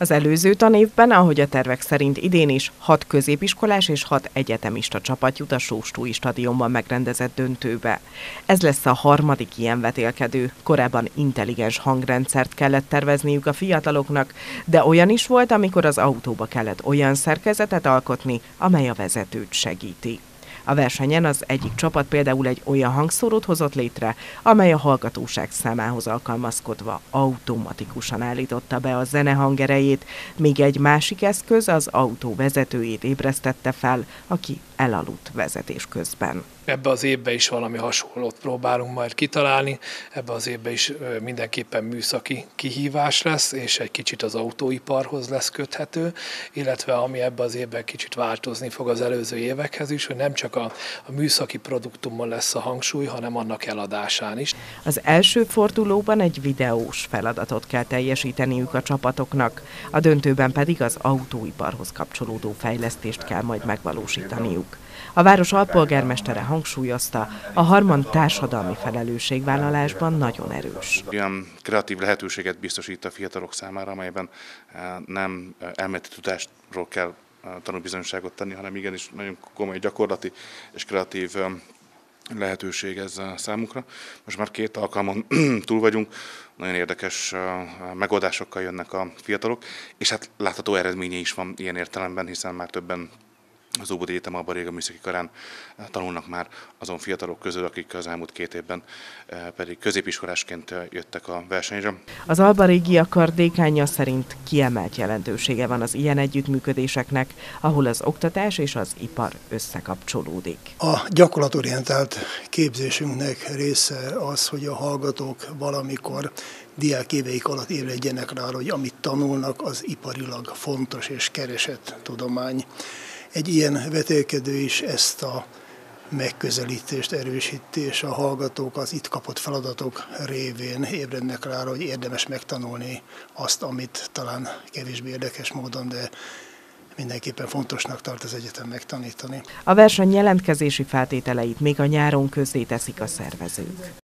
Az előző tanévben, ahogy a tervek szerint idén is, hat középiskolás és hat egyetemista csapat jut a Sóstúi stadionban megrendezett döntőbe. Ez lesz a harmadik ilyen vetélkedő. Korábban intelligens hangrendszert kellett tervezniük a fiataloknak, de olyan is volt, amikor az autóba kellett olyan szerkezetet alkotni, amely a vezetőt segíti. A versenyen az egyik csapat például egy olyan hangszórót hozott létre, amely a hallgatóság számához alkalmazkodva automatikusan állította be a zene hangerejét, míg egy másik eszköz az autó vezetőjét ébresztette fel, aki elaludt vezetés közben. Ebbe az évben is valami hasonlót próbálunk majd kitalálni, ebbe az évben is mindenképpen műszaki kihívás lesz, és egy kicsit az autóiparhoz lesz köthető, illetve ami ebbe az évben kicsit változni fog az előző évekhez is, hogy nem csak a, a műszaki produktumon lesz a hangsúly, hanem annak eladásán is. Az első fordulóban egy videós feladatot kell teljesíteniük a csapatoknak, a döntőben pedig az autóiparhoz kapcsolódó fejlesztést kell majd megvalósítaniuk. A város alpolgármestere hangsúlyozta, a Harman társadalmi felelősségvállalásban nagyon erős. Olyan kreatív lehetőséget biztosít a fiatalok számára, amelyben eh, nem eh, elméleti tudásról kell tanúbizonyságot tenni, hanem igenis nagyon komoly gyakorlati és kreatív lehetőség ez számukra. Most már két alkalmon túl vagyunk, nagyon érdekes megoldásokkal jönnek a fiatalok, és hát látható eredménye is van ilyen értelemben, hiszen már többen az Óbudi Egyetem abban régen műszaki karán eh, tanulnak már azon fiatalok közül, akik az elmúlt két évben eh, pedig középiskolásként eh, jöttek a versenyre. Az Alba Régia kar dékánya szerint kiemelt jelentősége van az ilyen együttműködéseknek, ahol az oktatás és az ipar összekapcsolódik. A gyakorlatorientált képzésünknek része az, hogy a hallgatók valamikor diák éveik alatt ébredjenek rá, hogy amit tanulnak, az iparilag fontos és keresett tudomány. Egy ilyen vetélkedő is ezt a megközelítést erősíti, és a hallgatók az itt kapott feladatok révén ébrednek rá, hogy érdemes megtanulni azt, amit talán kevésbé érdekes módon, de mindenképpen fontosnak tart az egyetem megtanítani. A verseny jelentkezési feltételeit még a nyáron közzéteszik a szervezők.